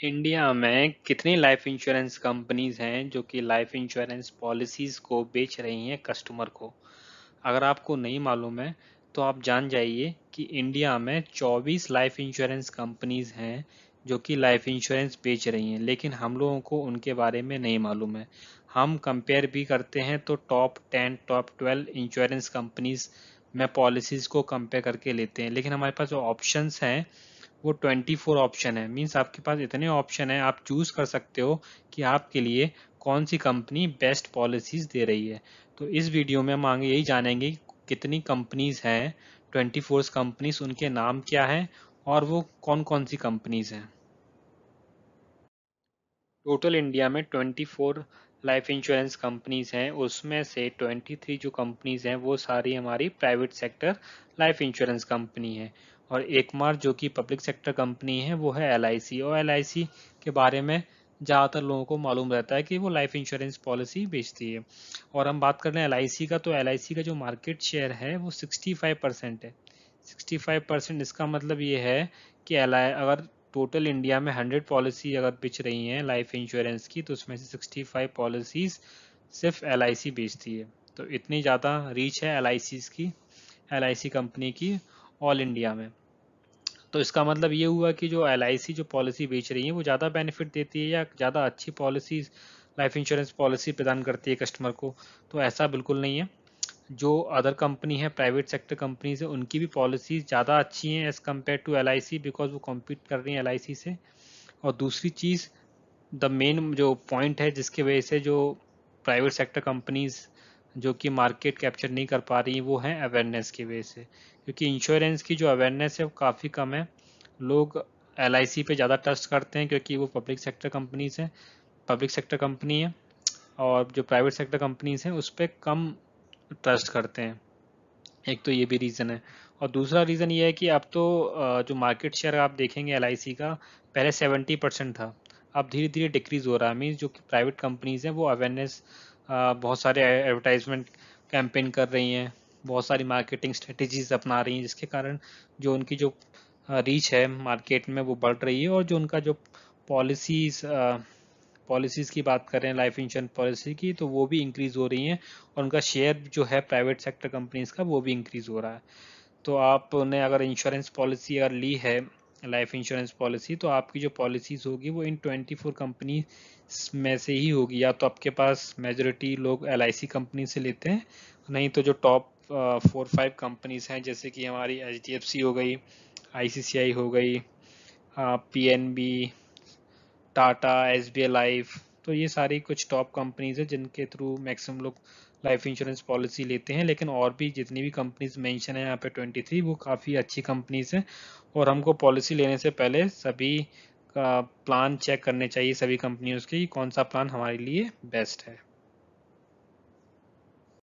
India में कितनी life insurance companies हैं जो कि लाइफ इंश्योरेंस पॉलिसीज़ को बेच रही हैं कस्टमर को? अगर आपको नहीं मालूम है तो आप जान जाइए कि इंडिया में 24 लाइफ इंश्योरेंस कंपनीज़ हैं जो कि लाइफ इंश्योरेंस बेच रही हैं, लेकिन हम लोगों को उनके बारे में नहीं मालूम है। हम कंपेयर भी करते हैं तो टॉप 10 टॉप 12 इंश्योरेंस कंपनीज़ में पॉलिसीज़ को कंपेयर करके लेते हैं, लेकिन हमारे पास जो ऑप्शंस हैं वो 24 ऑप्शन है। मीन्स आपके पास इतने ऑप्शन है, आप चूज़ कर सकते हो कि आपके लिए कौन सी कंपनी बेस्ट पॉलिसीज़ दे रही है। तो इस वीडियो में हम आगे यही जानेंगे कितनी कंपनीज़ हैं 24 कंपनीज़ उनके नाम क्या है और वो कौन कौन सी कंपनीज़ हैं। टोटल इंडिया में 24 लाइफ इंश्योरेंस कंपनीज़ हैं। उसमें से 23 जो कंपनीज़ हैं, वो सारी हमारी private sector life insurance company है। और एक मार जो कि पब्लिक सेक्टर कंपनी है, वो है एलआईसी और एलआईसी के बारे में ज़्यादातर लोगों को मालूम रहता है कि वो लाइफ इंश्योरेंस पॉलिसी बेचती है। और हम बात कर रहे हैं LIC का तो एलआईसी का जो मार्केट शेयर है, वो 65 परसेंट है। 65 परसेंट इसका मतलब ये है कि एलआई अगर टोटल इंडिया में 100 पॉलिसी अगर बिच रही हैं लाइफ इंश्योरेंस की तो उसमें से 65 पॉलिसीज़ सिर्फ़ LIC बेचती है। तो इतनी ज़्यादा रीच है एल की LIC कंपनी की ऑल इंडिया में। तो इसका मतलब ये हुआ कि जो एलआईसी जो पॉलिसी बेच रही है, वो ज़्यादा बेनिफिट देती है या ज़्यादा अच्छी पॉलिसी लाइफ इंश्योरेंस पॉलिसी प्रदान करती है कस्टमर को? तो ऐसा बिल्कुल नहीं है। जो अदर कंपनी है प्राइवेट सेक्टर कंपनीज़ है, उनकी भी पॉलिसी ज़्यादा अच्छी हैं as compared to L because वो कॉम्पीट कर रही हैं एल से। और दूसरी चीज़ द मेन जो पॉइंट है जिसकी वजह से जो प्राइवेट सेक्टर कंपनीज़ जो कि मार्केट कैप्चर नहीं कर पा रही वो है अवेयरनेस की वजह से। क्योंकि इंश्योरेंस की जो अवेयरनेस है, वो काफ़ी कम है। लोग एलआईसी पे ज़्यादा ट्रस्ट करते हैं, क्योंकि वो पब्लिक सेक्टर कंपनीज़ हैं। पब्लिक सेक्टर कंपनी है और जो प्राइवेट सेक्टर कंपनीज़ हैं, उस पर कम ट्रस्ट करते हैं। एक तो ये भी रीज़न है। और दूसरा रीज़न ये है कि अब तो जो मार्केट शेयर आप देखेंगे LIC का, पहले सेवेंटी परसेंट था। अब धीरे धीरे डिक्रीज़ हो रहा है। मीन्स जो प्राइवेट कंपनीज़ हैं, वो अवेयरनेस बहुत सारे एडवर्टाइजमेंट कैंपेन कर रही हैं, बहुत सारी मार्केटिंग स्ट्रेटजीज अपना रही हैं, जिसके कारण जो उनकी जो रीच है मार्केट में वो बढ़ रही है और जो उनका जो पॉलिसीज़ पॉलिसीज़ की बात करें लाइफ इंश्योरेंस पॉलिसी की तो वो भी इंक्रीज़ हो रही हैं और उनका शेयर जो है प्राइवेट सेक्टर कंपनीज़ का वो भी इंक्रीज़ हो रहा है। तो आपने अगर इंश्योरेंस पॉलिसी अगर ली है लाइफ इंश्योरेंस पॉलिसी तो आपकी जो पॉलिसीज़ होगी वो इन 24 कंपनी में से ही होगी। या तो आपके पास मेजोरिटी लोग एलआईसी कंपनी से लेते हैं, नहीं तो जो टॉप फोर फाइव कंपनीज़ हैं, जैसे कि हमारी एच डी एफ़ सी हो गई आई हो गई P N B Tata S B life तो ये सारी कुछ टॉप कंपनीज़ है जिनके थ्रू मैक्सिमम लोग लाइफ इंश्योरेंस पॉलिसी लेते हैं, लेकिन और भी जितनी भी कंपनीज़ मेंशन है यहाँ पे 23 वो काफ़ी अच्छी कंपनीज़ हैं। और हमको पॉलिसी लेने से पहले सभी का प्लान चेक करने चाहिए सभी कंपनीज़ के कौन सा प्लान हमारे लिए बेस्ट है।